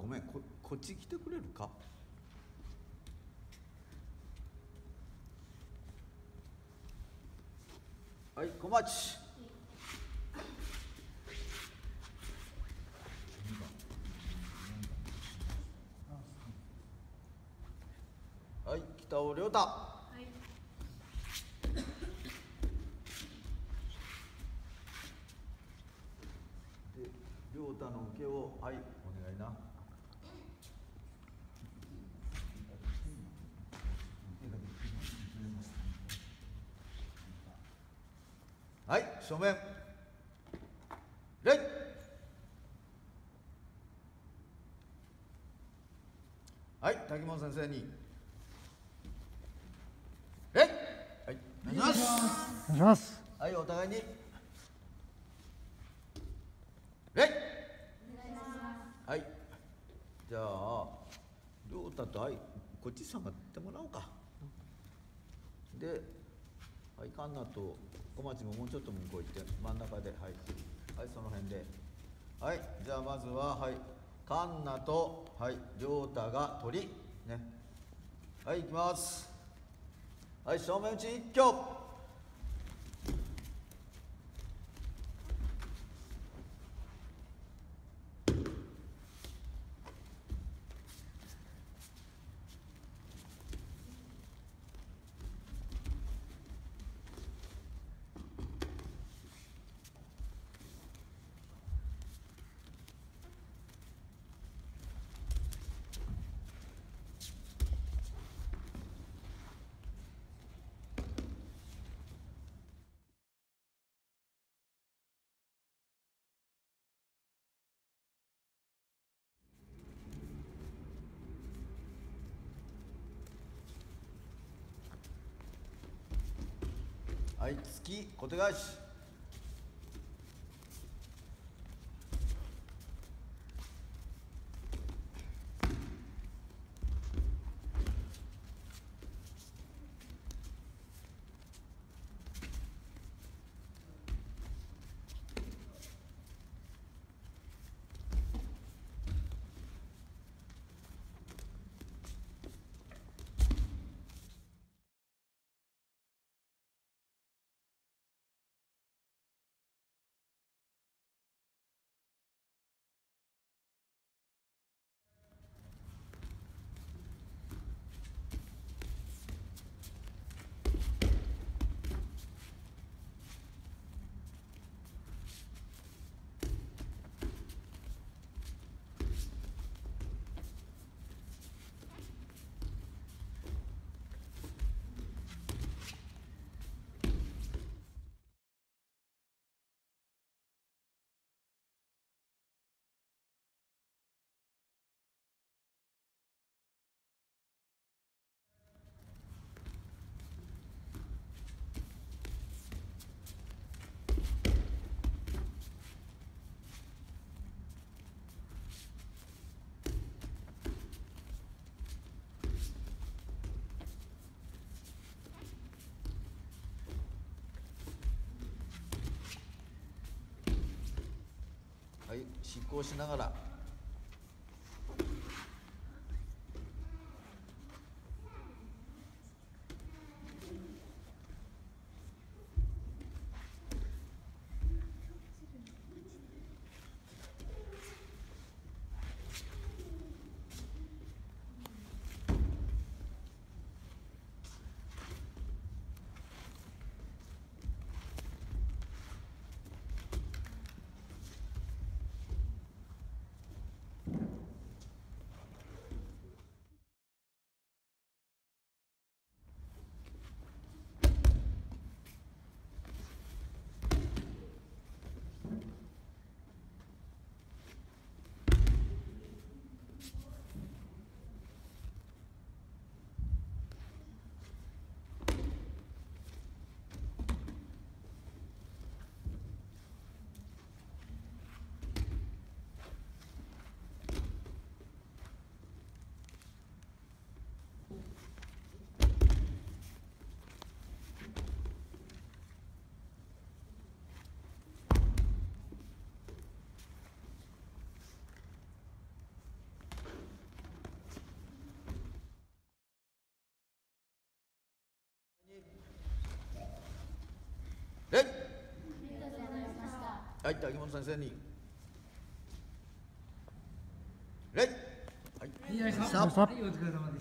ごめんここっち来てくれるか？はい小町。はい北尾亮太。で亮太の受けをはいお願いなはい正面礼はい滝本先生に礼はいお願いしますお願いします。はい、お互いに。礼。はい。じゃあ、りょうたと、はい、こっち下がってもらおうか。で。はい、カンナと小町ももうちょっと向こう行って、真ん中で、はい。はい、その辺で。はい、じゃあ、まずは、はい。カンナと、はい、亮太が鳥。ね。はい、行きます。はい、正面打ち一挙。はい、月小手返し。はい、執行しながら。はい秋元先生に礼はいよいしょ。さはい、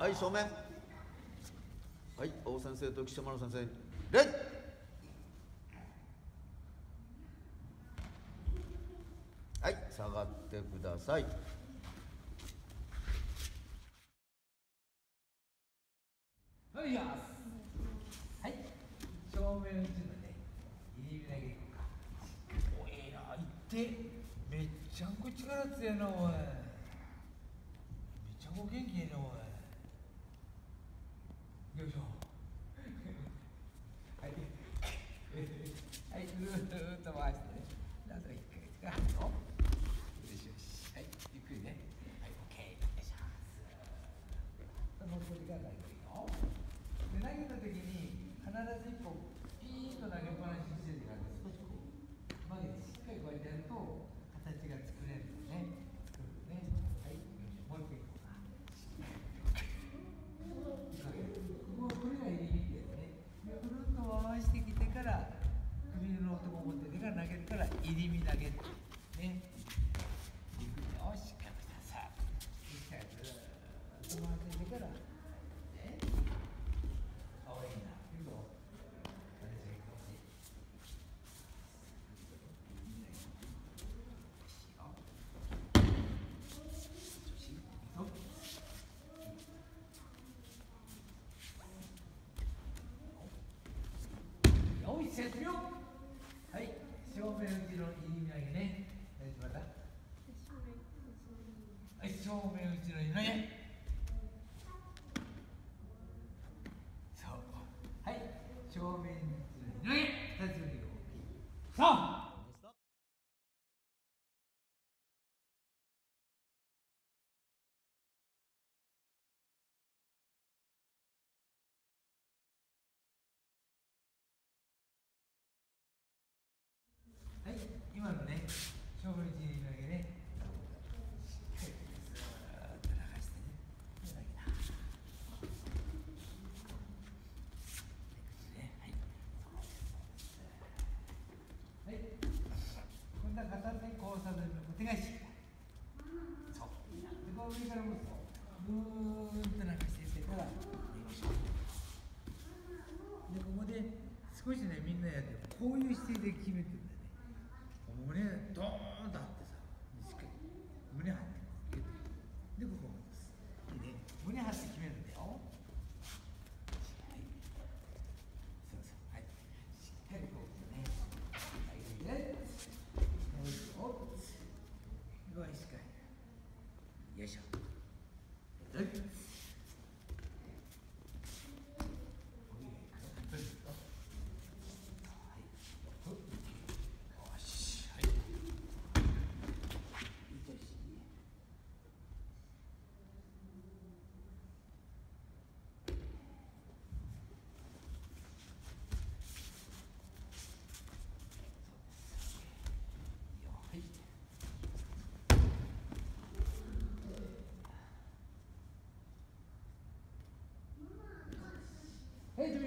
はい正面はい大先生と岸丸先生に礼はい下がってくださいはい、やす。はい。正面打つのね。入り身だけいこうか。おええな、いって。めっちゃんこ力強いな、おい。めっちゃんこ元気いいな、おい。よいしょ。はい。はい、ぐーっと回してね。ラスト一回。よしよし。はい、ゆっくりね。はい、オッケー。よいしょ。残りがないといいよ。で投げた時に必ず一歩ピーンと投げっぱなしにしてるから少しこう曲げてしっかりこうやってやると形が作れるのね作るのねはいもう一回いこうかこここれが入り身ですねでくるっと回してきてから首のとこ持っててから投げるから入り身投げるねいくよしっかりしたさあしっかりずーっと回しててからね青いな。けど、私が行ってほしい。よい、節秒。はい、正面打ちの入り投げね。はい、また。はい、正面打ちの入り投げ。そう。はい。正面投げ。二つ目を。さあ。はい。今のね。正面打ち投げね。しっかりずーっと流してね。はい。はい。今度は片手交差点の手返し。で、こ、こで少しね、みんなやって、こういう姿勢で決めてる。胸、ドーンと張って